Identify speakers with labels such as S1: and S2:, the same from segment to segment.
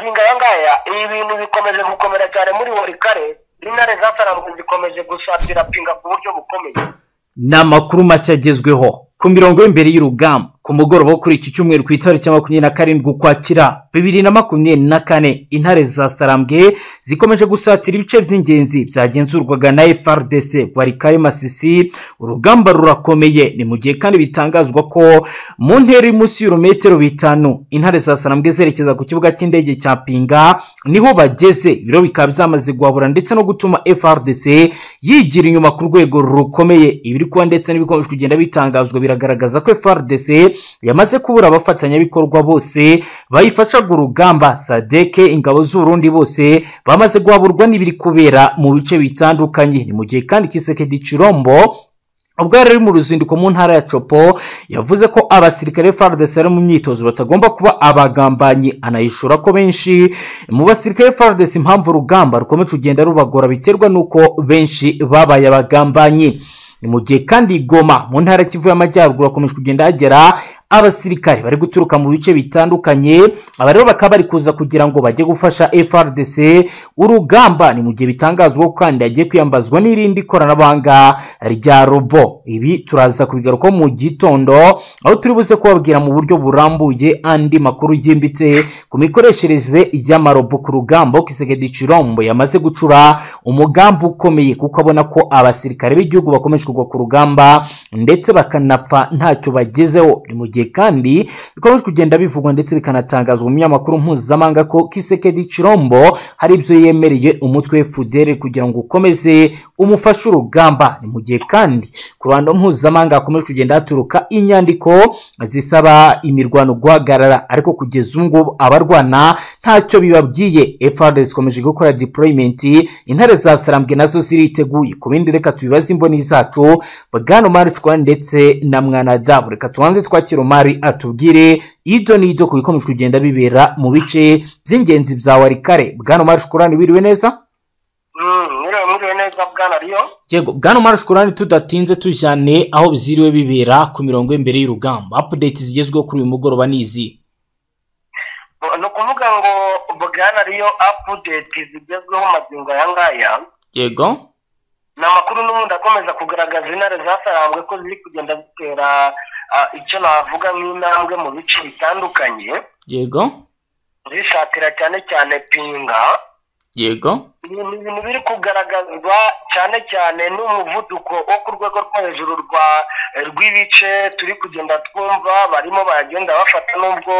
S1: magingo aya ngaya ibi bintu bikomeje gukomera cyane muri warikare intare zasarambwe zikomeje gusatira pinga ku buryo bukomeye.
S2: Ni amakuru mashya agezweho. Ku mirongo y'imbere y'urugamba ku mugoroba wo kuri iki cyumweru ku itariki ya makumyabiri na karindwi ukwakira bibiri na makumyabiri na kane. Intare za sarambwe zikomeje gusatira ibice by'ingenzi byagenzurwaga na frdc warikare masisi urugamba rurakomeye. Ni mu gihe kandi bitangazwa ko mu ntera iri munsi y'ibirometero bitanu intare za sarambwe zerekeza ku kibuga cy'indege cya pinga ni ho bageze. Ibiro bikaba byamaze guhabura ndetse no gutuma frdc yigira inyuma ku rwego rukomeye. Ibiri kuba ndetse n'ibikomeje kugenda bitangazwa biragaragaza ko frdc yamaze kubura abafatanyabikorwa bose bayifashaga urugamba. Sadeke ingabo z'uburundi bose bamaze guhaburwa n'ibiri kubera mu bice bitandukanye. Ni mu gihe kandi kisekedi cirombo ubwo yari ari mu ruzinduko mu ntara ya copo yavuze ko abasirikare fardc bari mu myitozo batagomba kuba abagambanyi. Anayishura ko benshi mu basirikare fardc impamvu urugamba rukomeje kugenda rubagora biterwa n'uko benshi babaye abagambanyi ni mu gihe kandi goma mu ntara kivu y'amajyaruguru hakomeje kugenda hagera abasirikare. Bari guturuka mu bice bitandukanye aba rero bakaba bari kuza kugira ngo bajye gufasha frdc urugamba ni mu gihe bitangazwa kandi hagiye kwiyambazwa n'irindi koranabuhanga rya robo. Ibi turaza kubigarukaho mu gitondo aho turi buze kubabwira mu buryo burambuye andi makuru yimbitse ku mikoreshereze y'amarobo ku rugamba kisegedi cirombo yamaze gucura umugambi ukomeye kuko abona ko abasirikare b'igihugu bakomeje kugwa ku rugamba ndetse bakanapfa ntacyo bagezeho. Ni mu gihe kandi bikomeje kugenda bivugwa ndetse bikanatangazwa mu binyamakuru mpuzamahanga ko kisekedi cirombo hari ibyo yemereye umutwe fudere kugira ngo ukomeze umufashe urugamba. Ni mu gihe kandi ku ruhando mpuzamahanga hakomeje kugenda haturuka inyandiko zisaba imirwano guhagarara ariko kugeza ubu ngubu abarwana ntacyo bibabwiye. Frdc zikomeje gukora deployment intare za sarambwe na zo ziriteguye. Ku bindi reka tubibaze imboni zacu. Bwana mari ndetse na mwana dabu reka tubanze twakira umari atubwire ido n'ido ku bikomeje kugenda bibera mu bice by'ingenzi bya warikare bwana mari shukurani wiriwe neza?
S1: Riyo
S2: yego bwana mari shukurani tudatinze tujyane aho biziriwe bibera ku mirongo y'imbere y'urugamba. Apudeti zigezweho kuri uyu mugoroba ni izi
S1: ni ukuvuga ngo bwana riyo apudeti zigezweho magingo aya ngaya.
S2: Yego.
S1: Ni amakuru n'ubundi akomeza kugaragaza intare zasarambwe ko ziri kugenda zitera icyo navuga nk'intambwe mu bice bitandukanye.
S2: Yego.
S1: Zisatira cyane cyane pinga.
S2: Yego.
S1: Ni ibintu biri kugaragazwa cyane cyane n'umuvuduko wo ku rwego rwo hejuru rwa rw'ibice turi kugenda twumva barimo baragenda bafata n'ubwo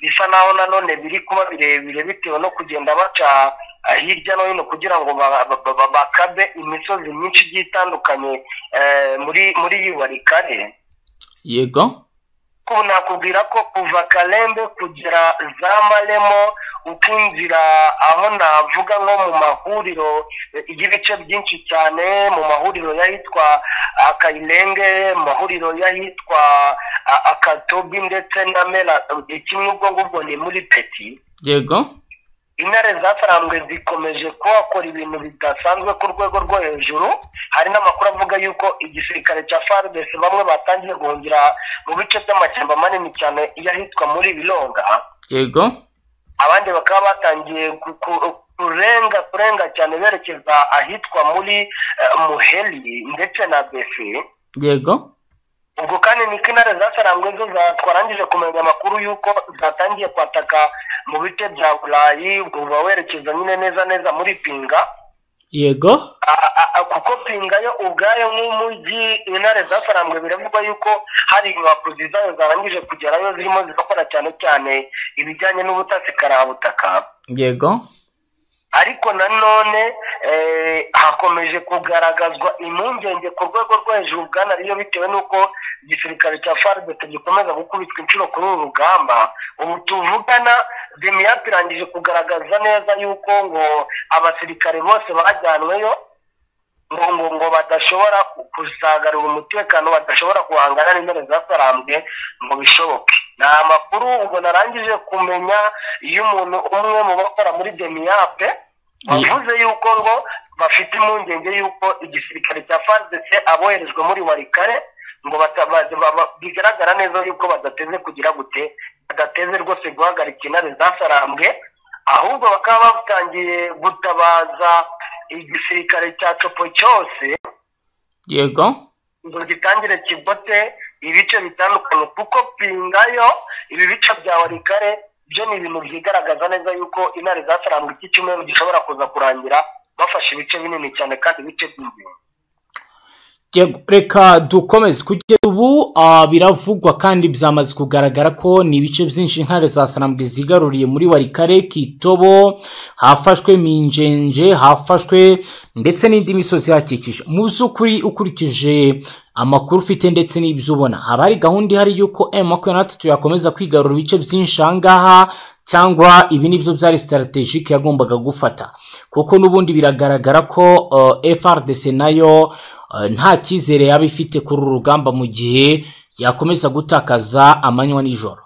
S1: bisa naho nanone biri kuba birebire bitewe no kugenda baca hirya no hino kugira ngo bakabe imisozi myinshi igiye itandukanye muri muri iyi warikare
S2: yego.
S1: Ubu nakubwira ko kuva karembe kugera za maremo ukinjira aho navuga nko mu mahuriro y'ibice byinshi cyane mu mahuriro y'ahitwa akayirenge mu mahuriro y'ahitwa akatobi ndetse na mera kimwe ubwo ngubwo ni muri peti
S2: yego.
S1: Intare zafarambwe zikomeje kuhakora ibintu bidasanzwe ku rwego rwo hejuru hari n'amakuru avuga yuko igisirikare cya fardesi bamwe batangiye guhungira mu bice by'amashyamba manini cyane y'ahitwa muri birunga
S2: yego.
S1: Abandi bakaba batangiye kurenga kurenga cyane berekeza ahitwa muri muheri ndetse na befe
S2: yego.
S1: Ubwo kandi niko intare zasarangwe zo twarangije kumenya amakuru y'uko zatangiye kwataka mu bice bya burayi ubwo werekeza nyine neza neza muri pinga.
S2: Yego.
S1: Kuko pinga yo ubwayo nk'umujyi intare zasarambwe biravugwa yuko hari inyubako zayo zarangije kugerayo zirimo zigakora cyane cyane ibijyanye n'ubutasi karabutaka.
S2: Yego.
S1: Ariko nanone hakomeje kugaragazwa impungenge ku rwego rwo hejuru bwana riyo bitewe n'uko igisirikare cya farudete gikomeza gukubitwa inshuro kuri uru rugamba. Ubu tuvugana demiyati irangije kugaragaza neza yuko ngo abasirikare bose bajyanweyo ngo ngo ngo badashobora kuzagarura umutekano badashobora guhangana n'intare zasarambwe ngo bishoboke. Ni amakuru ubwo narangije kumenya iyo umuntu umwe mu bakora muri demiyape bavuze yuko ngo bafite impungenge y'uko igisirikare cya faridese aboherejwe muri warikare ngo bigaragara neza yuko badateze kugira gute badateze rwose guhagarika intare zasarambwe ahubwo bakaba batangiye gutabaza igisirikare cya copo cyose
S2: yego.
S1: ngo gitangire kigote ibice bitandukanye kuko pingayo ibi bice bya warikare byo ni ibintu byigaragaza neza yuko intare zasarambwe iki cyumweru gishobora kuza kurangira bafashe ibice binini cyane kandi ibice by'ingenzi.
S2: Reka dukomeze. Kugeza ubu ah, biravugwa kandi byamaze kugaragara ko ni ibice byinshi intare za sanambwe zigaruriye muri warikare kitobo hafashwe minjenje hafashwe ndetse n'indi misozi ihakikije. Mu by'ukuri ukurikije amakuru ufite ndetse n'ibyo ubona. Haba hari gahunda ihari y'uko m makumyabiri na gatatu yakomeza kwigarura ibice byinshi aha ngaha cyangwa ibi ni byo byari sitaratejike yagombaga gufata. Kuko n'ubundi biragaragara ko uh, frdc na yo uh, nta cyizere yaba ifite kuri uru rugamba mu gihe yakomeza gutakaza amanywa n'ijoro.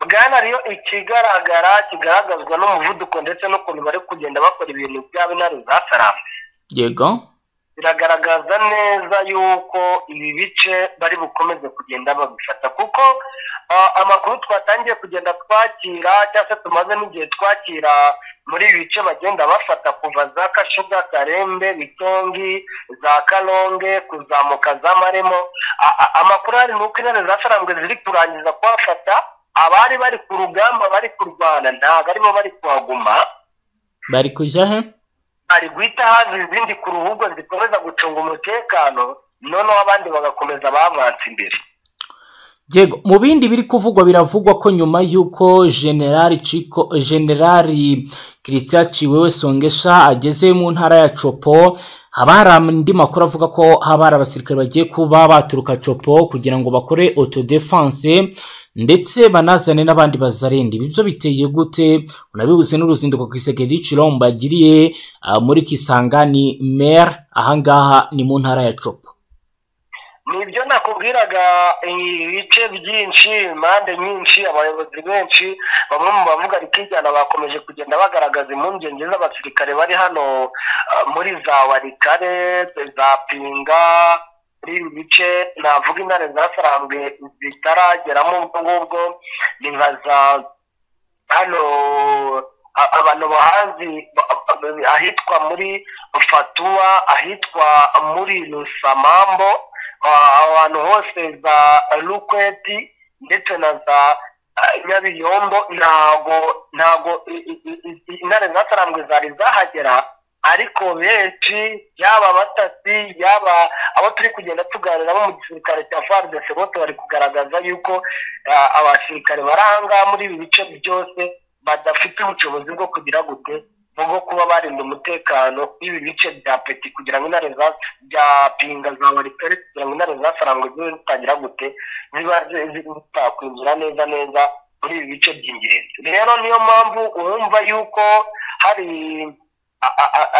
S1: Bwana rero ikigaragara kigaragazwa n'umuvuduko ndetse n'ukuntu bari kugenda bakora ibintu byabo intare
S2: yego.
S1: Biragaragaza neza yuko ibi bice bari bukomeze kugenda babifata kuko amakuru twatangiye kugenda twakira cyangwa se tumaze n'igihe twakira muri ibi bice bagenda bafata kuva za kashuga karembe bitongi za kalonge kuzamuka za maremo amakuru ahari ni uko intare zasarambwe ziri kurangiza kuhafata abari bari ku rugamba bari kurwana ntabwo ari bo bari kuhaguma.
S2: Bari kujya he?
S1: Hari guhita haza izindi ku ruhugo zikomeza gucunga umutekano noneho abandi bagakomeza bamanza imbere.
S2: Mu bindi biri kuvugwa biravugwa ko nyuma y'uko generali Chiko generali Christian Chiwewe Songesha ageze mu ntara ya Chopo haba hari andi makuru avuga ko haba hari abasirikare bagiye kuba baturuka Chopo kugira ngo bakore autodefense ndetse banazane n'abandi bazarenda ibi byo biteye gute? Unabibuze n'uruzinduko Kisekedi Chilombo agiriye ah, muri Kisangani maire. Ahangaha ni mu ntara ya Chopo.
S1: Ni byo nakubwiraga ibice byinshi impande nyinshi abayobozi benshi bamwe mu bavuga rikijyana bakomeje kugenda bagaragaza impungenge z'abasirikare bari hano ah, muri za warikare za pinga muri ibi bice navuga intare zasarambwe zitarageramo ubwo ngubwo ni nka za hano abantu bahazi ba- ba- ahitwa muri fatuwa ahitwa muri rusamambo ah, ahantu hose za lukweti ndetse na za ah, nyabiyombo ntago ntago intare zasarambwe zari zahagera ariko benshi yaba abatasi yaba abo turi kugenda tuganira bo mu gisirikare cya fardc bose bari kugaragaza yuko ah, abasirikare bari muri ibi bice byose badafite ubushobozi bwo kugira gute bwo kuba barinda umutekano w'ibi bice bya peti kugira ngo intare bya pinga za warikare kugira ngo intare zasarangwe zibe zitagira gute ziba zi- zi- zitakwinjira neza neza muri ibi bice by'ingenzi. Rero niyo mpamvu urumva yuko hari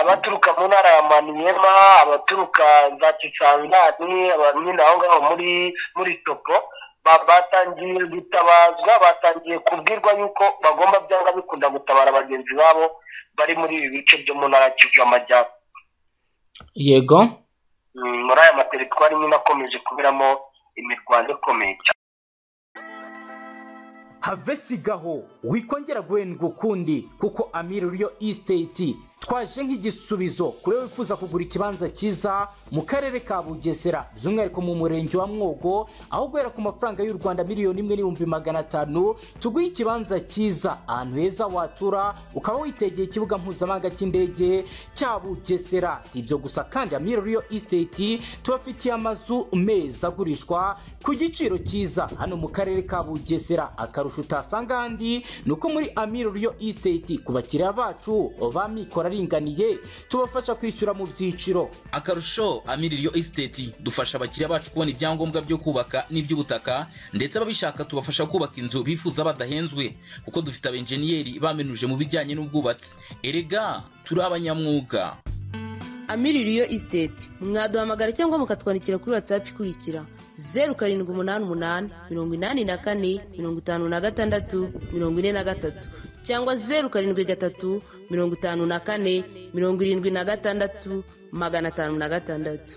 S1: abaturuka mu ntara ya maniyema abaturuka za kisangani nyine aho ngaho muri muri topo ba- batangiye gutabazwa batangiye kubwirwa yuko bagomba byanga bikunda gutabara bagenzi babo bari muri ibi bice byo mu ntara y'amajyaruguru.
S2: Yego.
S1: Mm, muri aya materitwari nyine akomeje kuberamo imirwano ikomeye cyane.
S2: Have sigaho wikongera guhendwa ukundi kuko amiri riyo isiteti twaje nk'igisubizo kuri wowe wifuza kugura ikibanza cyiza mu karere ka bugesera. By'umwihariko mu murenge wa mwogo aho guhera ku mafaranga y'u rwanda miliyoni imwe n'ibihumbi magana atanu tuguhe ikibanza cyiza. Ahantu heza watura ukaba witegeye ikibuga mpuzamahanga cy'indege cya bugesera. Si ibyo gusa kandi amiri riyo isiteti tubafitiye amazu meza agurishwa ku giciro cyiza. Hano mu karere ka bugesera akarusho utasanga ahandi ni uko muri amiri riyo isiteti ku bakiriya bacu ba mikoro aringaniye tubafasha kwishyura mu byiciro.
S3: Akarusho amiririyo esiteti dufasha abakiriya bacu kubona ibyangombwa byo kubaka n'iby'ubutaka ndetse ababishaka tubafasha kubaka inzu bifuza badahenzwe kuko dufite abenjeniyeri bamenuje mu bijyanye n'ubwubatsi. Erega turi abanyamwuga.
S4: Amiririyo isiteti mwaduhamagara cyangwa mukatwandikira kuri watsapu ikurikira zeru karindwi umunani umunani mirongo inani na kane mirongo itanu na gatandatu mirongo ine na gatatu. Cyangwa zeru karindwi gatatu mirongo itanu na kane mirongo irindwi na gatandatu magana atanu na gatandatu.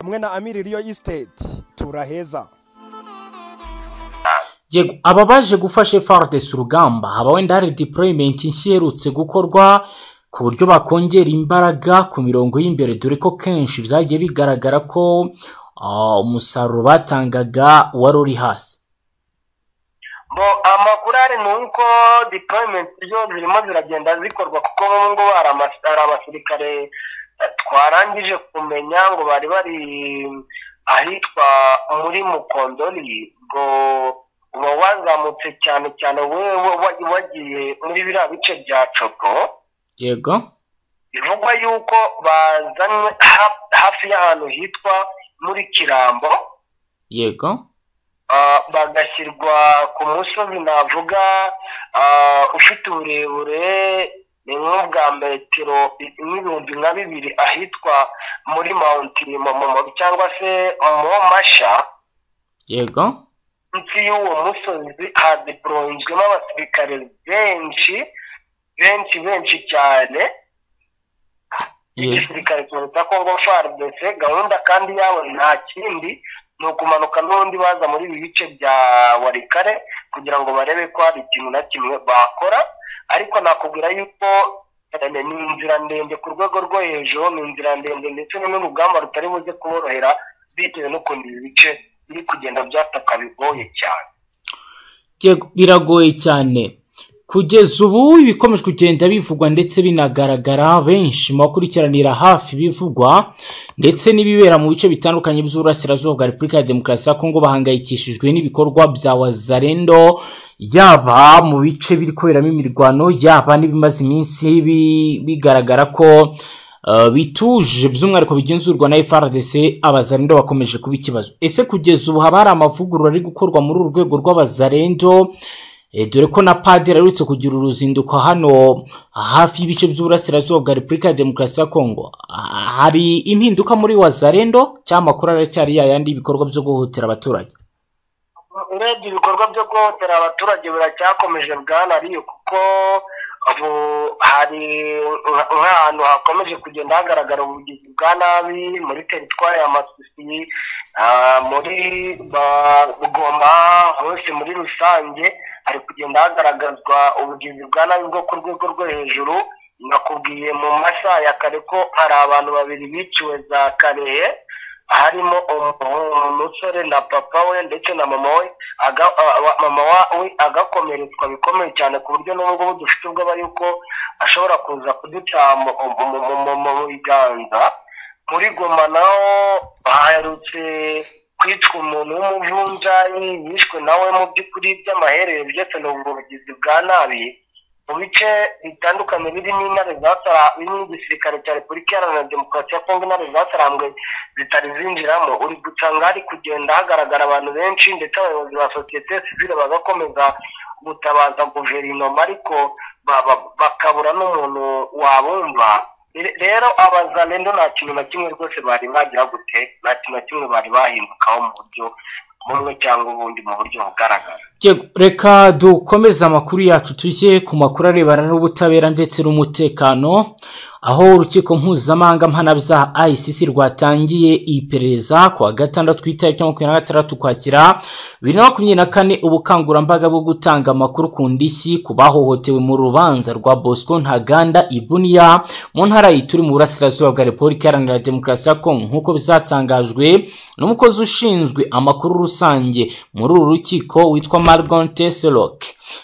S5: Hamwe na amiri riyo isiteti turaheza.
S2: Yego, aba baje gufasha FARDC urugamba haba wenda hari deployment nshya iherutse gukorwa ku buryo bakongera imbaraga ku mirongo y'imbere. Dore ko kenshi byagiye bigaragara ko ah, umusaruro batangaga wari uri hasi.
S1: Amakuru ari ni uko deployment zo zirimo ziragenda zikorwa kuko ngubu hari abasirikare twarangije kumenya ngo bari bari ahitwa muri mukondori ngo uba wazamutse cyane cyane wewe wa- wagiye muri biriya bice bya coko
S2: yego.
S1: Bivugwa yuko bazanywe ha- hafi y'ahantu hitwa muri kirambo.
S2: Yego.
S1: Bagashyirwa ku musozi navuga ah, ufite uburebure ni nk'ubwa metero n'ibihumbi nka bibiri ahitwa muri mawunti momomo cyangwa se mu masha
S2: yego.
S1: Munsi y'uwo musozi hadeployinzwemo abasirikare benshi benshi benshi cyane. Igisirikare cya kongo fardc gahunda kandi yabo nta kindi. Ni ukumanuka n'ubundi baza muri ibi bice bya warikare kugira ngo barebe ko hari ikintu na kimwe bakora. Ariko nakubwira yuko eh, ni inzira ndende ku rwego rwo hejuru ni inzira ndende ndetse n'urugamba rutari buze kuborohera bitewe n'ukuntu ibi bice biri kugenda byataka bigoye cyane
S2: biragoye cyane. Kugeza ubu ibikomeje kugenda bivugwa ndetse binagaragara benshi. Mu bakurikiranira hafi bivugwa ndetse n'ibibera mu bice bitandukanye by'uburasirazuba bwa repubulika ya demokarasi ya kongo bahangayikishijwe n'ibikorwa bya wazarendo yaba mu bice biri kuberamo imirwano yaba n'ibimaze iminsi bi- bigaragara ko uh, bituje by'umwihariko bigenzurwa na FRDC abazarendo bakomeje kuba ikibazo. Ese kugeza ubu haba hari amavugurura ari gukorwa muri uru rwego rw'abazarendo? Dore ko na padiri aherutse kugira uruzinduko hano hafi y'ibice by'uburasirazuba bwa repubulika ya demokarasi ya kongo. Hari impinduka muri wazarendo cyangwa amakuru aracyari yayandi ibikorwa byo guhohotera abaturage.
S1: Urebye ibikorwa byo guhotera abaturage biracyakomeje bwana kuko ubu hari nka- nk'ahantu hakomeje kugenda hagaragara ubugizi bwa nabi muri teritwari ya masisi ah, muri goma hose muri rusange hari kugenda hagaragazwa ubugizi bwa nabi bwo ku rwego rwo hejuru. Nakubwiye mu masaha ya kare ko hari abantu babiri biciwe za karehe harimo umu- umusore na papa we ndetse na mama we mama we agakomeretswa bikomeye cyane ku buryo n'ubu ngubu dufite ubwoba yuko ashobora kuza kuduca mu- biganza. Muri goma naho haherutse kwicwa umuntu w'umuvunjayi yishwe nawe mu by'ukuri by'amaherere byose ni ubwo bugizi bwa nabi. Mu bice bitandukanye birimo intare birimo igisirikare cya repubulika iharanira demokarasi ya kongo intare zasarambwe zitari zinjiramo. Uri gusanga hari kugenda hagaragara abantu benshi ndetse abayobozi ba sosiyete sivile bagakomeza gutabaza guverinoma ariko ba- ba- bakabura n'umuntu wabumva. Re- rero abazalendo nta kintu na kimwe rwose bari bagira gute nta kintu na kimwe bari bahindukaho mu buryo bumwe cyangwa ubundi mu buryo bugaragara.
S2: Reka dukomeze amakuru yacu tujye ku makuru arebana n'ubutabera ndetse n'umutekano. Aho urukiko mpuzamahanga mpanabyaha ICC rwatangiye iperereza ku wa gatandatu itariki makumyabiri na gatandatu ukwakira bibiri na makumyabiri na kane ubukangurambaga bwo gutanga amakuru ku ndishyi ku bahohotewe mu rubanza rwa Bosco Ntaganda Ibuniya mu ntara y'ituri mu burasirazuba bwa Repubulika Iharanira Demokarasi ya Kongo nk'uko bizatangajwe n'umukozi ushinzwe amakuru rusange muri uru rukiko witwa Margon Tesselok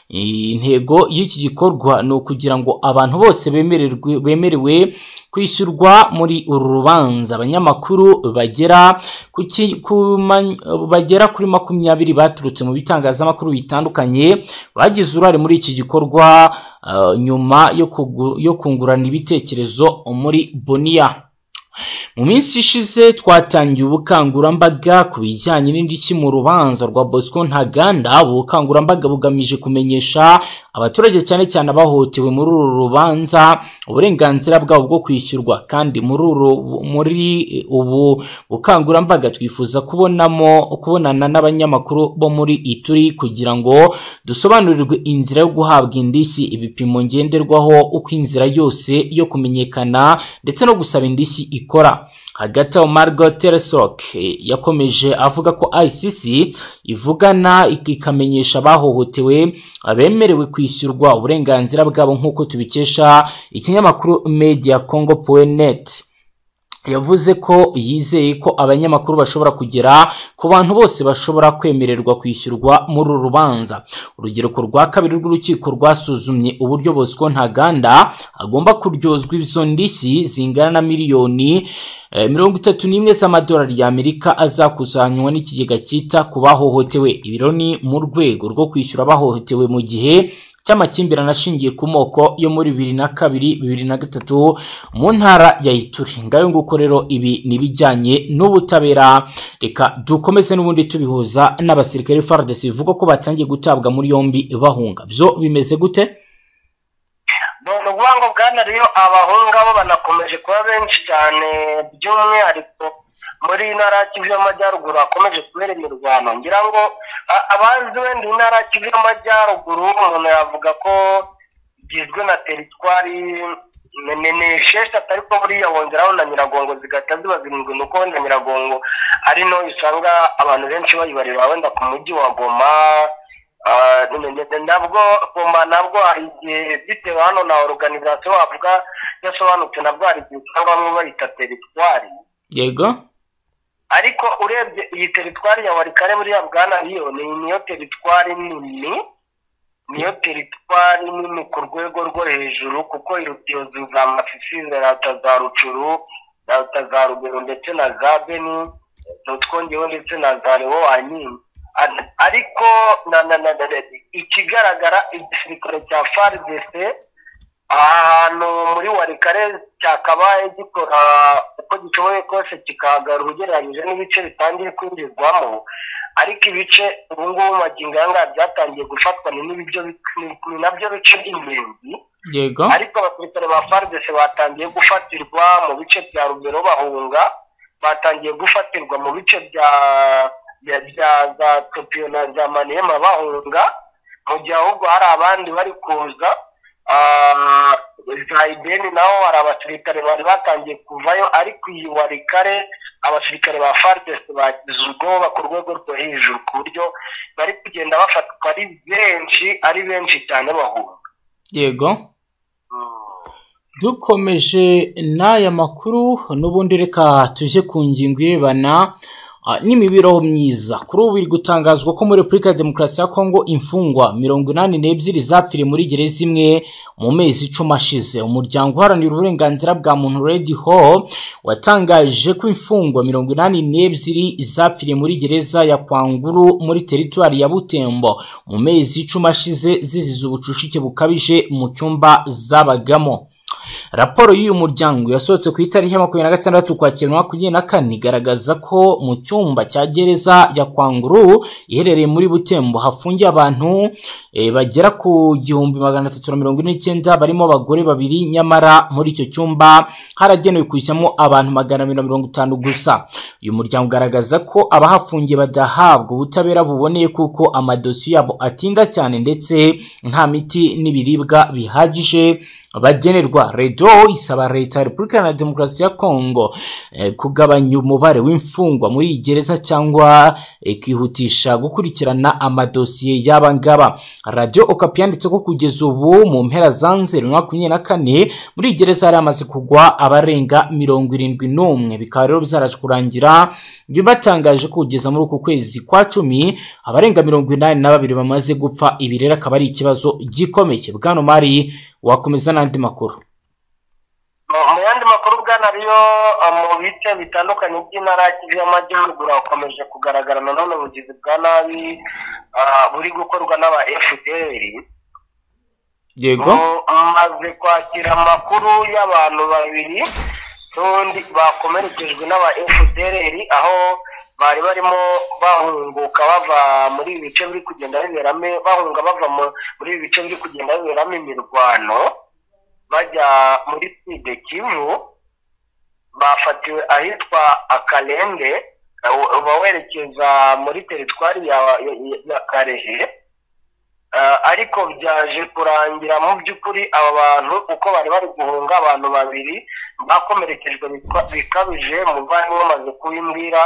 S2: intego y'iki gikorwa ni ukugira ngo abantu bose bemerewe kwishyurwa muri uru rubanza. Abanyamakuru bagera bagera kuri makumyabiri baturutse mu bitangazamakuru bitandukanye bagize uruhare muri iki gikorwa uh, nyuma yo kungurana ibitekerezo muri Bonia. Mu minsi ishize twatangiye ubukangurambaga ku bijyanye n'indishyi mu rubanza rwa Bosco Ntaganda. Ubu bukangurambaga bugamije kumenyesha abaturage cyane cyane abahohotewe muri uru rubanza uburenganzira bwabo bwo kwishyurwa. Kandi muri ubu bukangurambaga twifuza kubonamo kubonana n'abanyamakuru bo muri Ituri kugira ngo dusobanurirwe inzira yo guhabwa indishyi ibipimo ngenderwaho uko inzira yose yo kumenyekana ndetse no gusaba indishyi ikora. Hagati aho margot teresok yakomeje avuga ko icc ivugana ikamenyesha abahohotewe abemerewe kwishyurwa uburenganzira bwabo nk'uko tubikesha ikinyamakuru media congo net. Yavuze ko yizeye ko abanyamakuru bashobora kugera ku bantu bose bashobora kwemererwa kwishyurwa muri uru rubanza. Urugereko rwa kabiri rw'urukiko rwasuzumye uburyo bosco ntaganda agomba kuryozwa izo ndishyi zingana na miliyoni mirongo itatu n'imwe z'amadolari y'amerika azakusanywa n'ikigega cyita ku bahohotewe. Ibiro ni mu rwego rwo kwishyura abahohotewe mu gihe cy'amakimbirane ashingiye ku moko yo muri bibiri na kabiri bibiri na gatatu mu ntara ya ituri. Ngayo nguko rero ibi ni ibijyanye n'ubutabera. Reka dukomeze n'ubundi tubihuza n'abasirikare fardc bivuga ko batangiye gutabwa muri yombi bahunga. Byo bimeze gute?
S1: Ni ukuvuga ngo bwana rero abahunga bo banakomeje kuba benshi cyane by'umwihariko muri ntara kivu y'amajyaruguru hakomeje kubera imirwano. Ngira ngo abazi wenda intara kivu y'amajyaruguru umuntu yavuga ko igizwe na teritwari ni esheshatu ariko buriya wongeraho na nyiragongo zigahita ziba zirindwi ni uko wenda nyiragongo ari no usanga abantu benshi bayibarira wenda ku mujyi wa goma nabwo goma nabwo hari igihe bitewe hano na oruganizasiyo wavuga yasobanutse nabwo hari igihe usanga bamwe bayita teritwari.
S2: Yego.
S1: Ariko urebye iyi teritwari ya warikare buriya bwana riyo ni niyo teritwari nini? Niyo teritwari nini ku rwego rwo hejuru? Kuko iruta za masisi zirata za rucuru zirata za rugero ndetse na za beni n'utwongewe ndetse na za rewo wanyine ariko ikigaragara igisirikare cya faridese ahantu muri warikare cyakabaye gikora uko gishoboye kose kikahagarara ugereranyije n'ibice bitangiye kwinjirwamo ariko ibice ubu ngubu magingo aya ngaya byatangiye gufatwa ni na byo bice by'ingenzi.
S2: Yego.
S1: Ariko abasirikare ba faridese batangiye gufatirwa mu bice bya rugero bahunga batangiye gufatirwa mu bice bya bya za topiyo na za maniyema bahunga mu gihe ahubwo hari abandi bari kuza za ideni naho hari abasirikare bari batangiye kuvayo ariko iyi warikare abasirikare ba faridesi bagize ubwoba ku rwego rwo hejuru ku buryo bari kugenda bafatwa ari benshi ari benshi cyane bahunga.
S2: Yego. Dukomeje n'aya makuru n'ubundi reka tujye ku ngingo irebana. N'imibereho myiza. Kuri ubu biri gutangazwa ko muri repubulika ya demokarasi ya kongo imfungwa mirongo inani n'ebyiri zapfiriye muri gereza imwe mu mezi icumi ashize. Umuryango uharanira uburenganzira bwa muntu redi ho watangaje ko imfungwa mirongo inani n'ebyiri zapfiriye muri gereza ya kwanguru muri teritwari ya butembo mu mezi icumi ashize zizize ubucucike bukabije mu cyumba zabagamo. Raporo y'uyu muryango yasohotse ku itariki ya makumyabiri na gatandatu ukwakira makumyabiri na kane igaragaza ko mu cyumba cya gereza ya kwanguru iherereye muri butembo hafungiye abantu e, bagera ku gihumbi magana atatu na mirongo ine n'icyenda barimo abagore babiri nyamara muri icyo cyumba haragenewe kwishyamo abantu magana abiri na mirongo itanu gusa. Uyu muryango ugaragaza ko abahafungiye badahabwa ubutabera buboneye kuko amadosiye yabo atinda cyane ndetse nta miti n'ibiribwa bihagije. Bagenerwa. Redo isaba leta ya repubulika na demokarasi ya kongo eh, kugabanya umubare w'imfungwa muri iyi gereza cyangwa ikihutisha gukurikirana amadosiye y'aba ngaba. Radiyo okapi yanditse ko kugeza ubu mu mpera za nzeri makumyabiri na kane muri iyi gereza hari hamaze kugwa abarenga mirongo irindwi n'umwe. Bikaba rero bizaraje kurangira bibatangaje ko kugeza muri uku kwezi kwa cumi abarenga mirongo inani na babiri bamaze gupfa. Ibi rero akaba ari ikibazo gikomeye. Bwana mari wakomeza n'andi makuru.
S1: Mu yandi makuru bwana ariyo mu bice bitandukanye by'intara ya kivu y'amajyaruguru hakomeje kugaragara nanone ubugizi bwa nabi buri gukorwa n'aba fpr
S2: yego.
S1: Maze kwakira amakuru y'abantu babiri n'ubundi bakomerekejwe n'aba fpr aho bari barimo bahunguka bava muri ibi bice biri kugenda biberamo bahunga bava muri ibi bice biri kugenda biberamo imirwano bajya muri side kivu bafatiwe ahitwa akarenge uba werekeza muri teritwari ya karehe Ah, ariko byaje kurangira mu by'ukuri aba bantu uko bari bari guhunga abantu babiri bakomerekejwe bika- bikabije umuvandimwe amaze kubimbwira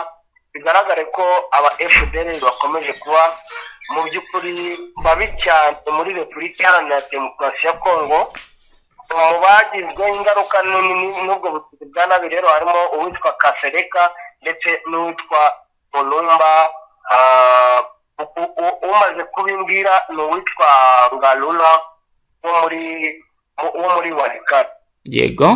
S1: bigaragare ko aba fdr bakomeje kuba mu by'ukuri babi cyane muri repubulika iharanira demokarasi ya kongo mu bagizweho ingaruka nini n'ubwo butuzi bwa nabi rero harimo uwitwa kasereka ndetse n'uwitwa olumba ah, umaze kubimbwira ni uwitwa ngarura wo muri wo muri warikari
S2: yego.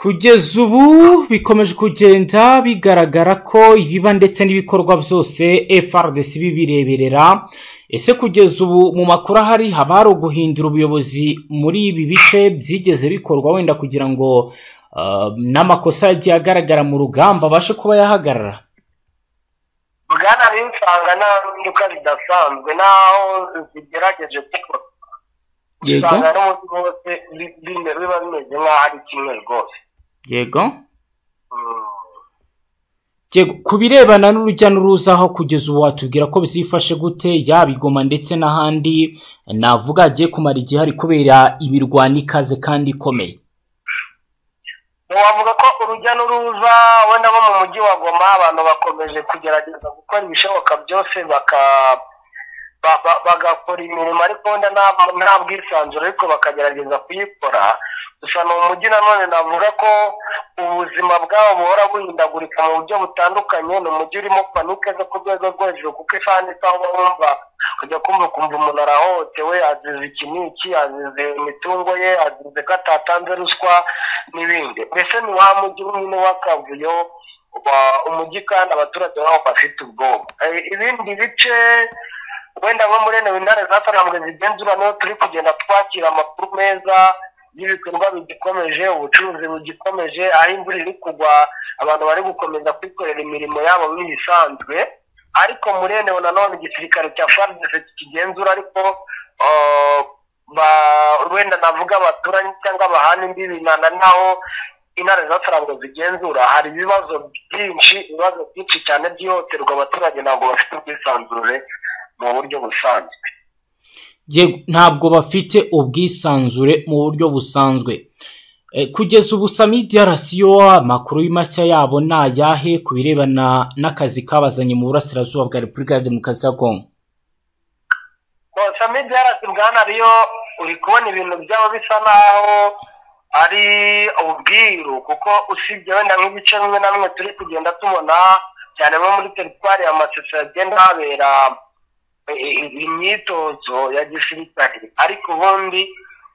S2: Kugeza ubu bikomeje kugenda bigaragara ko ibiba ndetse n'ibikorwa byose FRDC bibireberera. Ese kugeza ubu mu makuru ahari haba hari uguhindura ubuyobozi muri ibi bice byigeze bikorwa wenda kugira ngo ah, n'amakosa yagiye agaragara mu rugamba abashe kuba yahagarara?
S1: Bwana nsanga nta mpinduka zidasanzwe naho zigerageje
S2: yego.
S1: Usanga n'umunsi wose biba bimeze nk'aho ari kimwe rwose.
S2: Yego.
S1: Mm.
S2: Yego, ku birebana n'urujya n'uruza aho kugeza ubu watubwira ko bizifashe gute yaba i Goma ndetse n'ahandi navuga hagiye kumara igihe hari kubera imirwano ikaze kandi ikomeye.
S1: Wavuga ko urujya n'uruza wenda bo mu mujyi wa goma abantu bakomeje kugerageza gukora ibishoboka byose bagakora imirimo ariko wenda nta bwisanzure ariko bakagerageza kuyikora. Gusa ni umujyi nanone navuga ko ubuzima bwabo buhora buhindagurika mu buryo butandukanye. Ni umujyi urimo panike zo ku rwego rwo hejuru kuko isaha n'isaha uba wumva ujya kumva ukumva umuntu arahohotewe azize iki n'iki azize imitungo ye azize ko atatanze ruswa n'ibindi. Mbese ni wa mujyi nyine w'akavuyo wa- umujyi kandi abaturage baho bafite ubwoba. Eh, ibindi bice wenda nko muri eno intare zatarambwe zigenzura ni ho turi kugenda twakira amakuru meza y'ibikorwa bigikomeje ubucuruzi bugikomeje aho imvura iri kugwa abantu bari gukomeza kwikorera imirimo yabo nk'ibisanzwe ariko muri eno nanone igisirikare cya faridese kigenzura ariko wenda navuga abaturanyi cyangwa bahana imbibi na na naho intare zatarambwe zigenzura. Hari ibibazo byinshi ibibazo byinshi cyane byihohoterwa abaturage ntabwo bafite ubwisanzure mu buryo busanzwe.
S2: Ntabwo bafite ubwisanzure mu buryo busanzwe. Eh, kugeza ubu sami DRCO amakuru y'imashya yabo ni ayahe ku birebana n'akazi kabazanye mu burasirazuba bwa repubulika ya demokarasi ya kongo
S1: sami byarasi bwana ariyo uri kubona ibintu byabo bisa naho ari ubwiru kuko usibye wenda nk'ibice bimwe na bimwe turi kugenda tubona cyane nko muri teritwari ya masisi hagenda habera imyitozo ya gisirikare ariko ubundi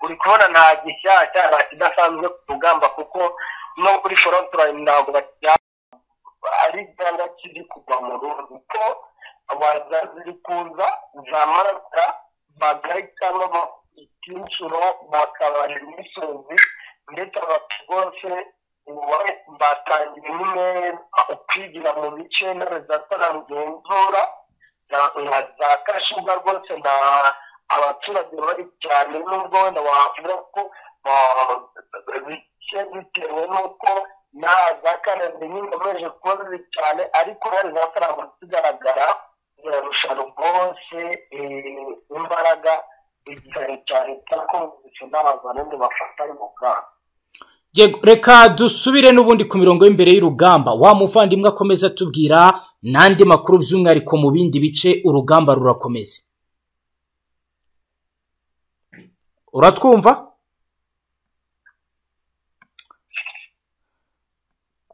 S1: uri kubona nta gishyashya kidasanzwe ku rugamba kuko no kuri forontline ntabwo bakijya ari cyangwa kiri kugwa mu rundi ko abaza ziri kuza zamaraka bagahitamo icyiciro bakabara imisozi ndetse abantu umubare batangiye nyine ukwigira mu bice intare zataragenzura nka za kashuga rwose na abaturage bari cyane nubwo wenda wavuga ko bike bitewe n'uko nta za kanada nyingomeje kuba bibi cyane ariko hari za tarama zigaragara zirarusha rwose imbaraga igisare cya leta ko ndetse n'abazarundi bafatanye mu bwana
S2: reka dusubire n'ubundi ku mirongo y'imbere y'urugamba. Wa muvandimwe akomeza atubwira n'andi makuru by'umwihariko mu bindi bice urugamba rurakomeza. Uratwumva?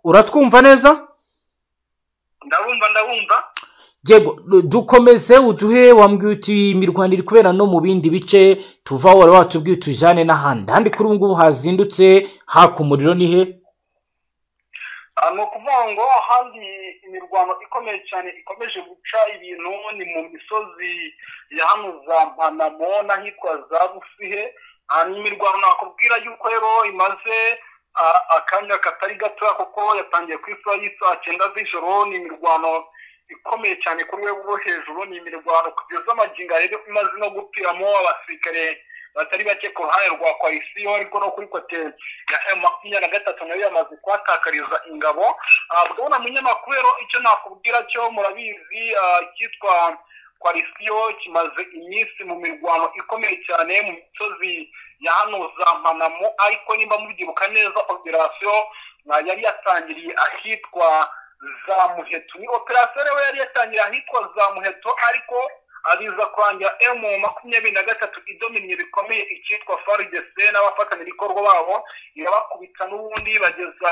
S2: Uratwumva neza?
S1: Ndabumva ndabumva.
S2: Dukomeze uduhe wambwiye uti imirwano iri kubera no mu bindi bice tuva wari watubwiye utujyane n'ahandi. Ahandi kuri ubu ngubu hazindutse haka umuriro ni he?
S5: Ah, ni ukuvuga ngo ahandi imirwano ikomeye cyane ikomeje guca ibintu ni mu misozi ya hano za mpanamo n'ahitwa za rusihe Ah, ni imirwano nakubwira yuko rero imaze ah, akanya katari gatoya kuko yatangiye ku isaha y'isaha cyenda z'ijoro ni imirwano ikomeye cyane ku rwego rwo hejuru ni imirwano kugeza amagingo rero imaze no gupiramo abasirikare batari bake ku ruhande rwa koalisiyo ariko no kuri kote ya emu makumyabiri na gatatu na yo yamaze kuhatakariza ingabo. Ah, bwana munyamakuru rero icyo nakubwira cyo murabizi ah, icyitwa koalisiyo kimaze iminsi mu mirwano ikomeye cyane mu misozi ya hano za mpanamo ariko nimba mubyibuka neza operasiyo yari yatangiriye ahitwa za muheto ni operasiyo rero yari yatangiriye ahitwa za muheto ariko biza kurangira emu makumyabiri na gatatu idominiye bikomeye icyitwa faridese n'abafatanyabikorwa babo irabakubita n'ubundi bageza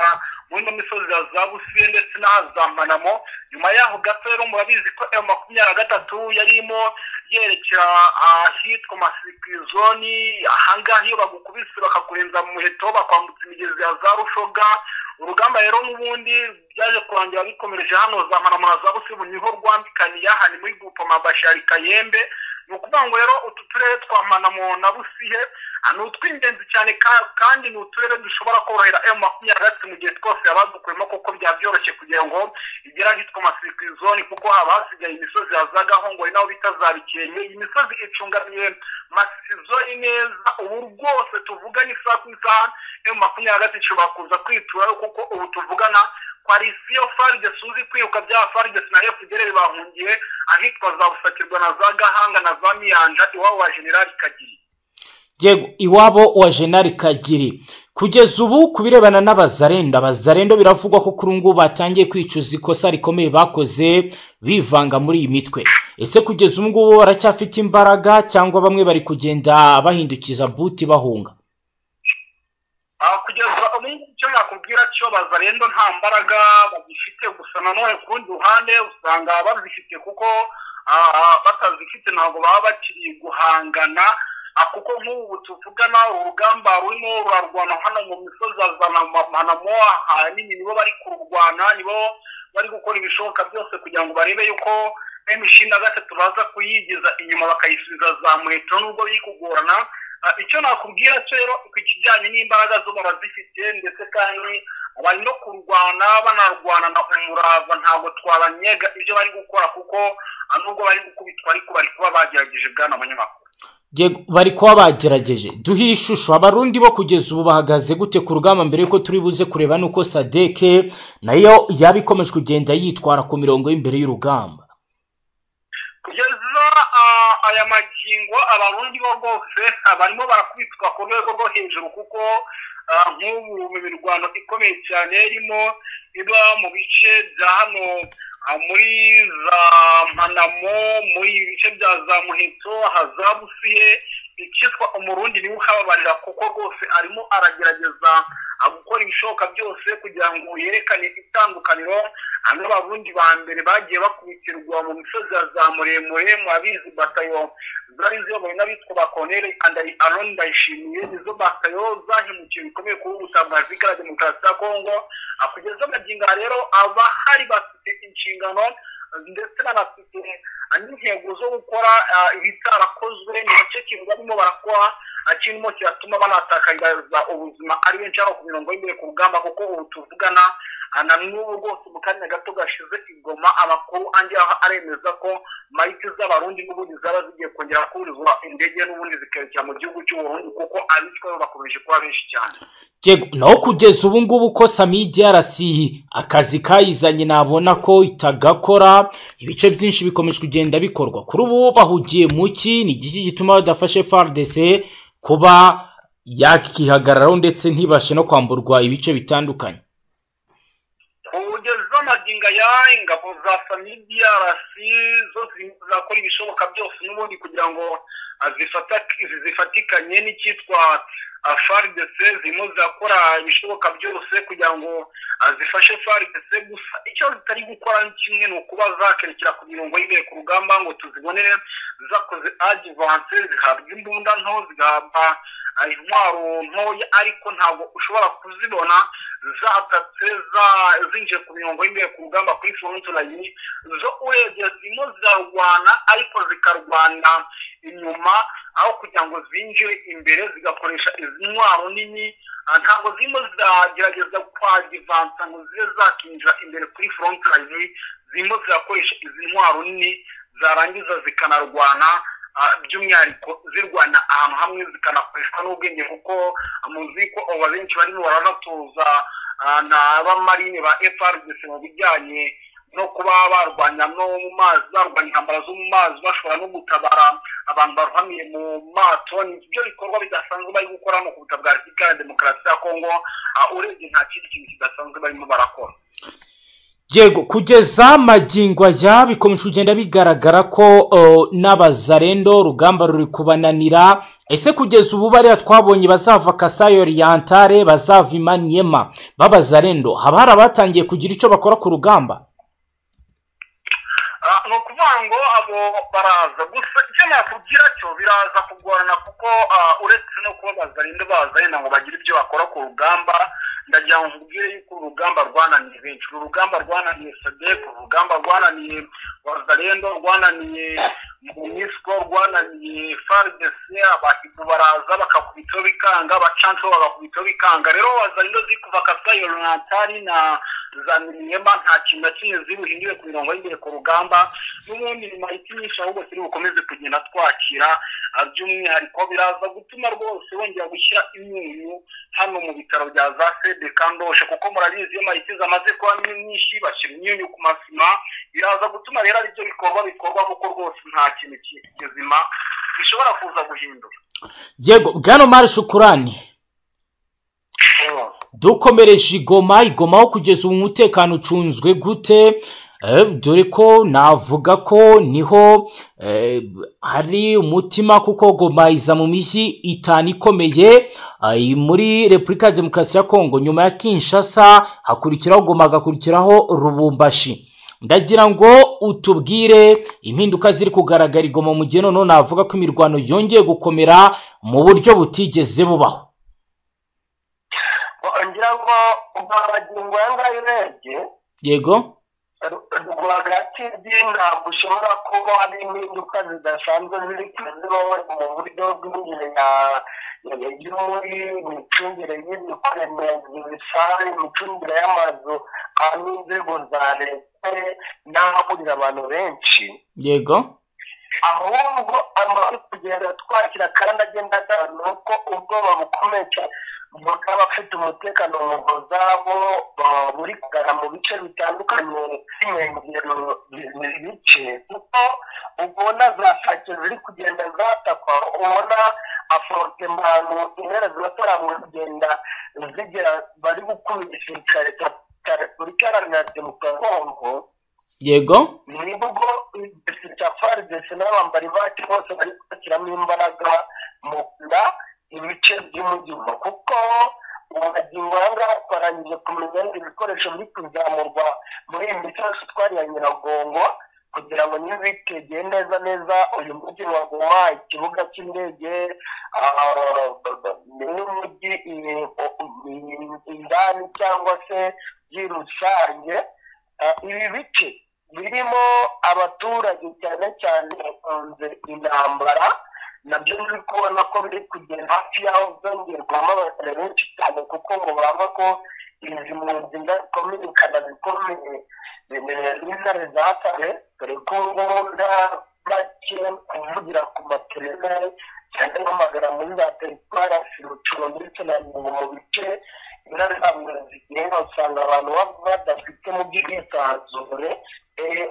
S5: muri ino misozi ya za busiye ndetse n'aha manamo. Nyuma yaho gato rero murabizi ko emu makumyabiri na gatatu yari irimo yerekera ahitwa masikizoni ahangaha iyo bagukubise bakakurenza mu muheto bakwambutsa imigezi ya za rushoga urugamba rero n'ubundi byaje kurangira bikomereje hano za manamo na za busibu ni ho rwambikaniye aha ni muri gupoma bashari kayembe. Ni ukuvuga ngo rero utu turere twa manamo na busihe ni utw'ingenzi cyane kandi ni uturere dushobora korohera emu makumyabiri gatatu mu gihe twose yabadukuyemo kuko byaba byoroshye kugira ngo igere ahitwa masikizoni kuko haba hasigaye imisozi ya za gahongori naho bita za bikenke iyi misozi icungamiye masikizoni neza ubu rwose tuvugana isaha ku isaha emu makumyabiri gatatu ishobora kuza kwiturayo kuko ubu tuvugana koalisiyo faridesi uzi kwiruka bya faridesi na efuperi bahungiye ahitwa za busakirwa na za gahanga na za miyanja iwabo wa generali kagiri.
S2: Yego iwabo wa jenali kagiri. Kugeza ubu ku birebana n'abazarendo abazarendo biravugwa ko kuri ngubu batangiye kwicuza ikosa rikomeye bakoze bivanga muri iyi mitwe. Ese kugeza ubu ngubu baracyafite imbaraga cyangwa bamwe bari kugenda bahindukiza buti bahunga?
S5: Kugeza ubu ngubu icyo nakubwira cyo bazarendo nta mbaraga bagifite gusa nanone ku rundi ruhande usanga bazifite kuko batazifite ntabwo baba bakiri guhangana. Kuko nk'ubu tuvugana urugamba rurimo rurarwana hano mu misozi manamo ahanini nibo bari kurwana nibo bari gukora ibishoboka byose kugira ngo barebe yuko emishinga gatatu baza kuyigeza inyuma bakayisubiza za nubwo biri kugorana. Icyo nakubwira cyo rero ku kijyanye n'imbaraga zo barazifite ndetse kandi bari no kurwana banarwana na umurava ntabwo twabanyega ibyo bari gukora kuko nubwo bari gukubitwa ariko bari kuba bagerageje bwana munyamakuru
S2: bari kuba bagerageje. Duhe ishusho. Abarundi bo kugeza ubu bahagaze gute ku rugamba mbere yuko turi buze kureba nuko sadeke na yo yaba ikomeje kugenda yitwara ku mirongo y'imbere y'urugamba?
S5: Kugeza aya magingo abarundi bo rwose barimo barakubitwa ku rwego rwo hejuru kuko nk'ubu mu mirwano ikomeye cyane irimo iba mu bice bya hano muri za mpanamo muri ibice bya za muheto haza busihe icyitwa umurundi ni we uhababarira kuko rwose arimo aragerageza gukora ibishoboka byose kugira ngo yerekane itandukaniro. N'abarundi ba mbere bagiye bakubitirwa mu misozi ya za muremure murabizi batayo. Zari ziyobowe n'abitwa ba konere andari aroni ndayishimiye nizo batayo zahemukiye bikomeye kuri ubu bwa zikara demokarasi ya kongo kugeza amagingo rero abahari bafite inshingano ndetse banafite n'intego zo gukora ibitarakozwe ni na cyo kintu barimo barakora kirimo kiratuma banatakariza ubuzima ari benshi hano ku mirongo y'imbere ku rugamba kuko ubu tuvugana na n'ubu rwose mu kanya gato gashize igoma amakuru angeho aremeza ko mariti z'abarundi n'ubundi zaba zigiye kongera kuburizwa indege n'ubundi zikerekera mu gihugu cy'uburundi kuko abicwa bakomeje kuba benshi cyane.
S2: Naho kugeza ubu ngubu ko samidi yarasi akazi kayizanye nabona ko itagakora ibice byinshi bikomeje kugenda bikorwa. Kuri ubu bahugiye mu ki? Ni igiki gituma badafashe fardese kuba yakihagararaho ndetse ntibashe no kwamburwa ibice bitandukanye.
S5: Kugeza amaginga ya ingabo za samidi yarasi zo zizakora ibishoboka byose n'ubundi kugira ngo zifatikanye n'icyitwa faridese zirimo zirakora ibishoboka byose kugira ngo zifashe faridese gusa icyo zitari gukora ni kimwe ni ukuba zakerekera ku mirongo y'imbere ku rugamba ngo tuzibonere zakoze adivanse zihabwa imbunda nto zigahabwa intwaro ntoya ariko ntabwo ushobora kuzibona zatatse zinjiye ku mirongo y'imbere ku rugamba kuri foronturayi zo urebye zirimo zirarwana ariko zikarwana inyuma aho kugira ngo zinjire imbere zigakoresha izi ntwaro nini ntabwo zirimo ziragerageza kwadivansa ngo zibe zakinjira imbere kuri foronturayi zirimo zirakoresha izi ntwaro nini zarangiza zikanarwana by'umwihariko zirwana ahantu hamwe zikanakoreshwa n'ubwenge kuko muzi ko aba benshi barimo baranatuza n'abamarine ba frdc mu bijyanye no kuba barwanya no mu mazi barwanya intambara zo mu mazi bashobora no gutabara abantu baruhamiye mu mato. Ibyo bikorwa bidasanzwe bari gukora no ku bwa repubulika ya demokarasi ya kongo urebye nta kindi kintu kidasanzwe barimo barakora.
S2: Yego kugeza magingo aya bikomeje kugenda bigaragara ko n'abazarendo urugamba ruri kubananira. Ese kugeza ubu bariya twabonye bazava kasayo oriyantare bazava imaniyema b'abazarendo haba hari abatangiye kugira icyo bakora ku rugamba?
S5: Ni ukuvuga ngo abo baraza. Gusa icyo nakubwira cyo biraza kugorana kuko uretse no kuba bazarinde baza yenda ngo bagire ibyo bakora ku rugamba. Ndagira ngo nkubwire yuko urugamba rwananiye benshi. Uru rugamba rwananiye sadek urugamba rwananiye wazarendo rwananiye munisiko rwananiye faridese abahibu baraza bakakubitaho bikanga abacanco bagakubitaho bikanga. Rero wazarendo ziri kuva kasayo rantari na za miniyema nta kintu na kimwe ziri buhindure ku mirongo y'imbere ku rugamba. N'ubundi nyuma myinshi ahubwo turi bukomeze kugenda twakira by'umwihariko biraza gutuma rwose wongera gushyira imyunyu hano mu bitaro bya za kandoshe kuko murabizi iyo mayiti zamaze kuba myinshi bashyira imyunyu ku masima biraza gutuma rero ari byo bikorwa bikorwa kuko rwose nta kintu kizima gishobora kuza guhindura.
S2: Yego bwana mari shukurani. Dukomereje igoma igoma aho kugeza ubu umutekano ucunzwe gute? Dore ko navuga ko ni ho hari umutima kuko goma iza mu mijyi itanu ikomeye muri repubulika ya demokarasi ya kongo nyuma ya kinshasa hakurikiraho goma hagakurikiraho rubumbashi. Ndagira ngo utubwire impinduka ziri kugaragara igoma mu gihe noneho navuga ko imirwano yongeye gukomera mu buryo butigeze bubaho.
S1: Ngira ngo magingo aya ngaya urebye.
S2: Yego.
S1: Rwagati ntabwo ushobora kuba hari impinduka zidasanzwe ziri kuzibaho mu buryo bw'imyire y'umuri imicungire y'ibikoremezo bisare imicungire y'amazu kandi inzego za leta n'ahahurira abantu benshi
S2: yego.
S1: Ahubwo amaze kugenda twakira kandi agenda agaragara uko ubwoba bukomeye cyane. Bakaba bafite umutekano mu ngo zabo buri kugana mu bice bitandukanye by'inkengero bice kuko ubona za sake ziri kugenda zatakwa ubona aforotemano intera ziratarangwa kugenda zigera bari igisirikare cya repubulika iharanira demokarasi kongo
S2: yego.
S1: Nibwo cya faridesi n'abambari bacu bose bari gushyiramo imbaraga mu nda. Ibice by'umujyi kuko aha ngaha twarangije kumenya ibikoresho biri kuzamurwa muri iyi mico yose twariya nyiragongo kugira ngo niba bitegeye neza neza uyu mujyi wa goma ikibuga cy'indege n'umujyi indani cyangwa se by'i rusange. Ibi bice birimo abaturage cyane cyane bakunze intambara na byo turi kubona ko biri kugenda hafi y'aho byongerwamo abasore benshi cyane kuko ngo baba ko izi mpunzi zikomeye zikomeye n'intare za kare dore ko ngubu nta make kuvugira ku mateleviziyo cyane nk'amagara muri za teritwari rucuro ndetse na nyungu mu bice intare zabo zigenda usanga abantu badafite mu by'ubwisanzure.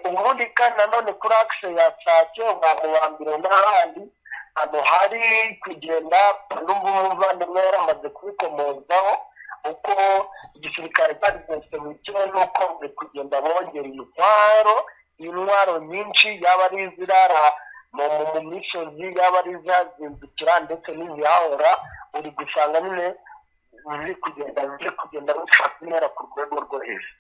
S1: Ubundi kandi nanone kuri akise ya sake abantu ba mbere n'ahandi hano hari kugenda n'ubu umuvandimwe yaramaze kubikomozaho uko igisirikare cyageze mu kibazo n'uko buri kugenda bongera intwaro intwaro nyinshi yaba ari izirara mu misozi yaba ari izazindukira ndetse n'izihahora uri gusanga nyine ziri kugenda ziri kugenda zifata intera ku rwego rwo hejuru.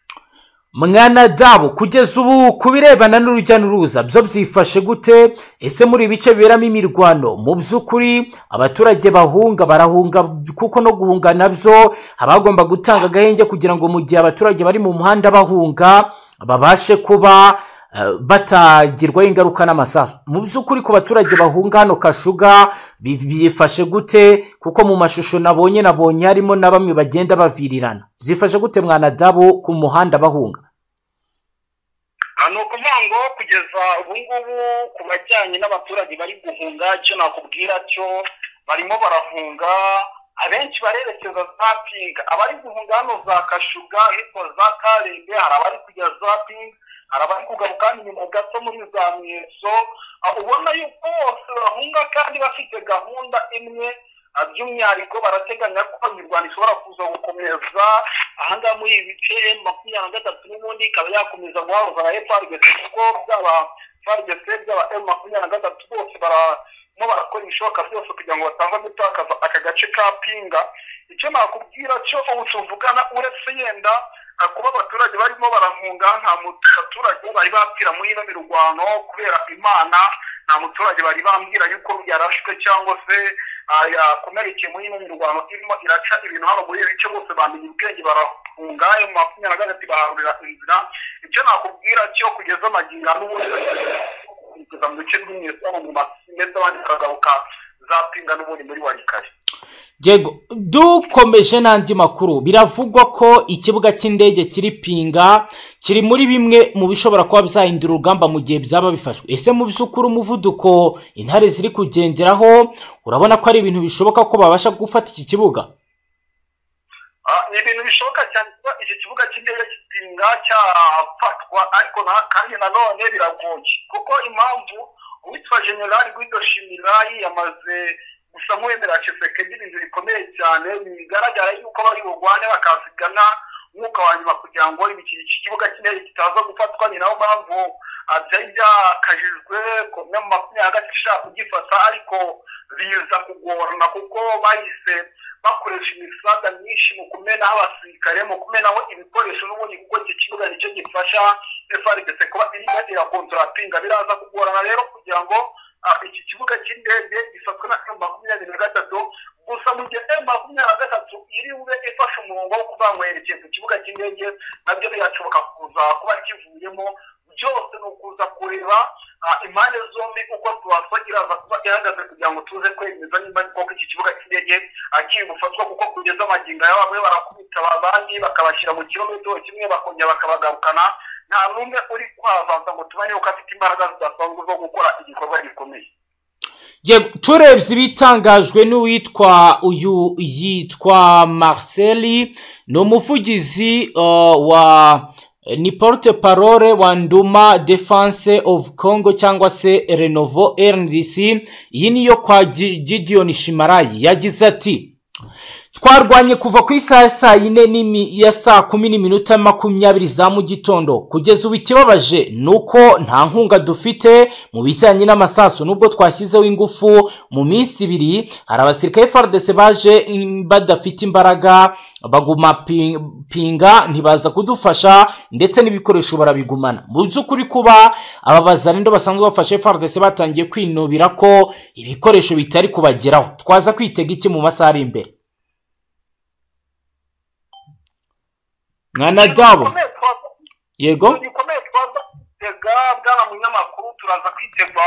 S2: Mwana dabo kugeza ubu ku birebana n'urujya n'uruza byo byifashe gute? Ese muri ibice biberamo imirwano? Mu by'ukuri abaturage bahunga barahunga kuko no guhunga na byo haba hagomba gutanga agahenge kugira ngo mu gihe abaturage bari mu muhanda bahunga babashe kuba batagirwaho ingaruka n'amasasu. Mu by'ukuri ku baturage bahunga hano kashuga byifashe gute? Kuko mu mashusho nabonye nabonye harimo na bamwe bagenda bavirirana. Byifashe gute mwana dabo ku muhanda bahunga?
S5: Ni ukuvuga ngo kugeza ubu ngubu ku bajyanye n'abaturage bari guhunga icyo nakubwira cyo barimo barahunga abenshi barerekeza za pinga. Abari guhunga hano za kashuga hitwa za karembe hari abari kujya za pinga. Hari abari kugaruka inyuma gato muri za mweso ubona yuko bose bahunga kandi bafite gahunda imwe by'umwihariko barateganya ko imirwano ishobora kuza gukomeza ahangaha muri ibi bice makumyabiri na gatatu n'ubundi ikaba yakomeza guharuza na FRDC kuko byaba FRDC byaba M makumyabiri na gatatu bose baramo barakora ibishoboka byose kugira ngo batange gutakaza aka gace ka pinga icyo nakubwira cyo ubu tuvugana uretse yenda kuba abaturage barimo barahunga nta muturage bari bapfira muri ino mirwano kubera imana nta muturage bari bambwira yuko yarashwe cyangwa se yakomerekeye muri ino mirwano irimo iraca ibintu hano muri bice bose bamenye ubwenge barahunga makumyabiri na gatatu baharurira inzira. Icyo nakubwira cyo kugeza amagingo n'ubundi kugeza mu bice by'imyesano mu masi ndetse abandi bakagaruka zapinga n'ubundi muri warikare
S2: dukomeje n'andi makuru. Biravugwa ko ikibuga cy'indege kiri pinga kiri muri bimwe mu bishobora kuba byahindura urugamba mu gihe byaba bifashwe. Ese mu by'ukuri umuvuduko intare ziri kugenderaho urabona ko ari ibintu bishoboka ko babasha gufata iki kibuga?
S5: Ni ibintu bishoboka cyane kuba iki kibuga cy'indege gipinga cyafatwa ariko kandi nanone biragoye. Kuko impamvu uwitwa generali guido shimirayi yamaze gusa nk'uwemera Tshisekedi ibintu bikomeye cyane bigaragara yuko bari bugwane bakasigana umwuka wa nyuma kugira ngo iki kibuga cy'indege kitaza gufatwa. Ni na yo mpamvu byari byakajijwe mu makumyabiri na gatatu ishaka kugifata ariko biza kugorana kuko bahise bakoresha imisaga myinshi mu kumenaho abasirikare mu kumenaho ibikoresho n'ubundi kuko iki kibuga ni cyo gifasha FRDC kuba irimo irakontorapinga. Biraza kugorana rero kugira ngo iki kibuga cy'indege gifatwa na M makumyabiri na gatatu gusa mu gihe M makumyabiri na gatatu iri bube ifashe umurongo wo kuva ngo yerekeye ku kibuga cy'indege na byo birashoboka kuza kuba kivuyemo. Byose ni ukuza kureba impande zombi uko iraza kuba ihagaze kugira ngo tuze kwemeza nimba koko iki kibuga cy'indege kiri gufatwa kuko kugeza amagingo yabo bamwe barakubita abandi bakabashyira mu kilometero kimwe bakongera bakabagarukana nta n'umwe uri kwavanza ngo tubone ko afite imbaraga zidasanzwe zo gukora igikorwa gikomeye.
S2: Turebye ibitangajwe n'uwitwa uyu yitwa marceli ni umuvugizi wa ni porute parole wa nduma defanse ofu kongo cyangwa se renovo rndc iyi niyo kwa gideon shimarayi. Yagize ati twarwanye kuva ku isaha ya saa yine ya saa kumi n'iminota makumyabiri za mu gitondo. Kugeza ubu ikibabaje ni uko nta nkunga dufite mu bijyanye n'amasasu. Nubwo twashyizeho ingufu mu minsi ibiri hari abasirikare fardese baje badafite imbaraga baguma pinga ntibaza kudufasha ndetse n'ibikoresho barabigumana. Mu by'ukuri kuba aba bazarendo basanzwe bafashe fardese batangiye kwinubira ko ibikoresho bitari kubageraho. Twaza kwitega iki mu masaha ari imbere? Mwana dabo yego?
S5: Kwitega bwana munyamakuru turaza kwitegwa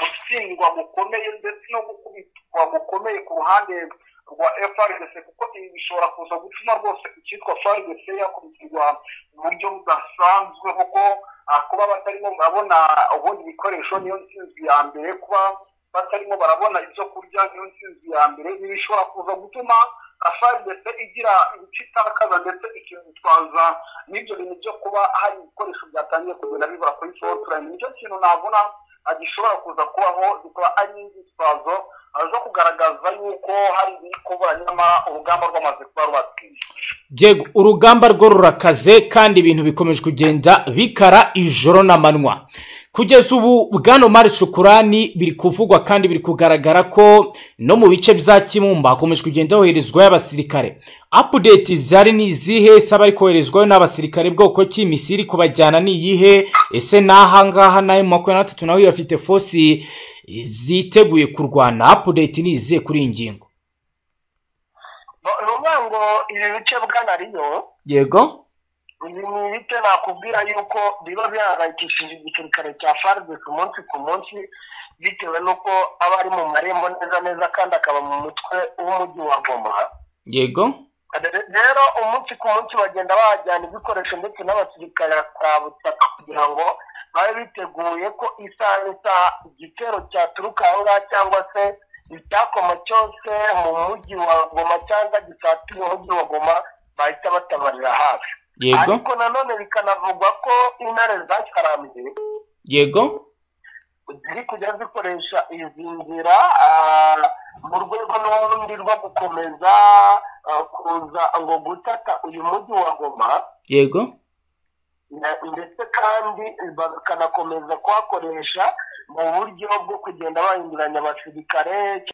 S5: gutsindwa gukomeye ndetse no gukubitwa gukomeye ku ruhande rwa FRDC kuko ibi bishobora kuza gutuma rwose icyitwa FRDC yakubitirwa mu buryo budasanzwe kuko kuba batarimo barabona ubundi bikoresho niyo nsinzi ya mbere kuba batarimo barabona ibyo kurya niyo nsinzi ya mbere ibi bishobora kuza gutuma FRDC igira ibice itakaza ndetse ikitwaza n'ibyo bintu byo kuba hari ibikoresho byatangiye kugenda bibura kuri fotorani ni cyo kintu nabona gishobora kuza kubaho zikaba ari inzitwazo zo kugaragaza yuko hari ibiri kubura nyamara urugamba rwamaze kuba rubatsinze
S2: urugamba rwo rurakaze kandi ibintu bikomeje kugenda bikara ijoro n'amanywa kugeza ubu bwana mari shukurani biri kuvugwa kandi biri kugaragara ko no mu bice bya kimumba hakomeje kugenda hoherezwayo abasirikare. Apudeti zari ni izihe? Ese abari koherezwayo n'abasirikare bwoko ki misiri kubajyana ni iyihe? Ese n'ahangaha na yo makumyabiri na gatatu nawe afite fosi ziteguye kurwana? Apudeti ni izihe kuri iyi ngingo?
S1: Ni ukuvuga ngo ibi bice bwana riyo
S2: yego.
S1: Ibi ni ibice nakubwira yuko biba bihangayikishije igisirikare cya faridesi umunsi ku munsi bitewe n'uko aba ari mu marembo neza neza kandi akaba mu mutwe w'umujyi wa goma.
S2: Yego.
S1: Rero umunsi ku munsi bagenda bajyana ibikoresho ndetse n'abasirikare kwa butaka kugira ngo babe biteguye ko isaha n'isaha igitero cyaturuka aho ngaho cyangwa se icyakoma cyose mu mujyi wa goma cyangwa gisatira umujyi wa goma bahita batabarira hafi.
S2: Yego.
S1: Ariko nanone bikanavugwa ko intare zasharambye
S2: yego.
S1: Ziri kujya zikoresha izi nzira ah, mu rwego n'urundi rwo gukomeza ah, kuza ngo gutata uyu mujyi wa goma.
S2: Yego.
S1: Ndetse kandi bakanakomeza kuhakoresha mu buryo bwo kugenda bahinduranya abasirikare